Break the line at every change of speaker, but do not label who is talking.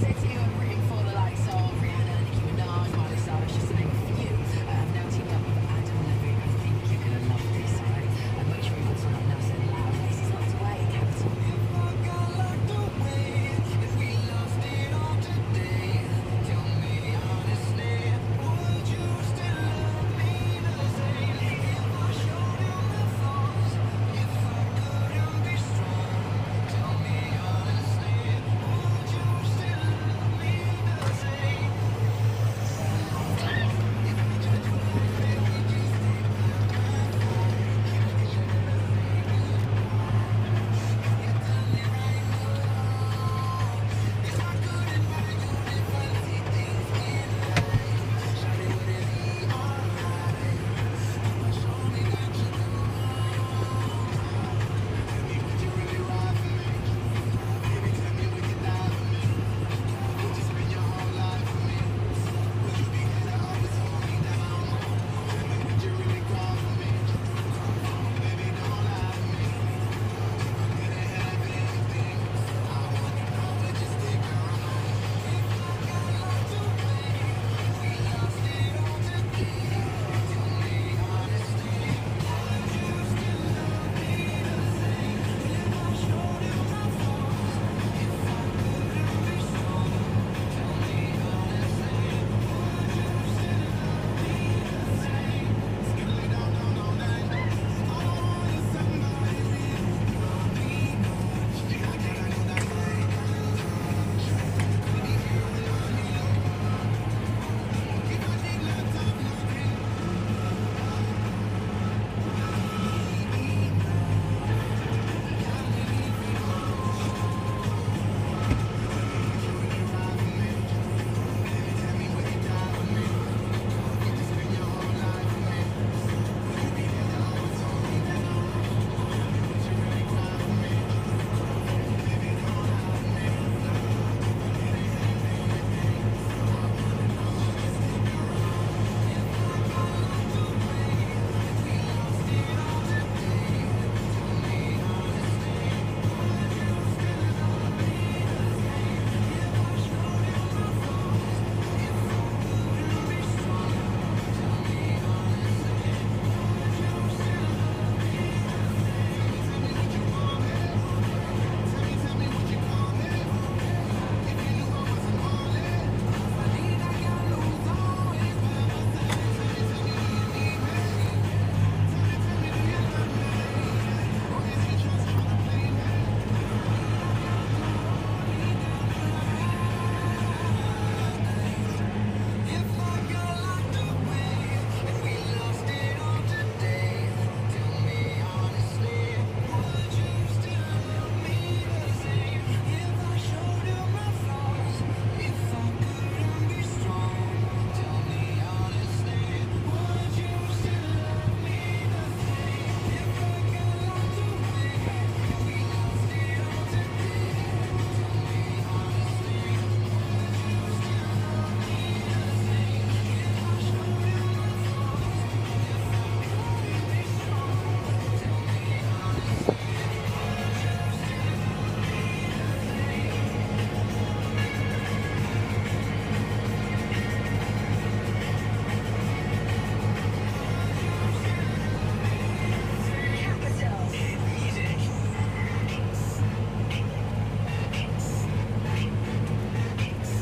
city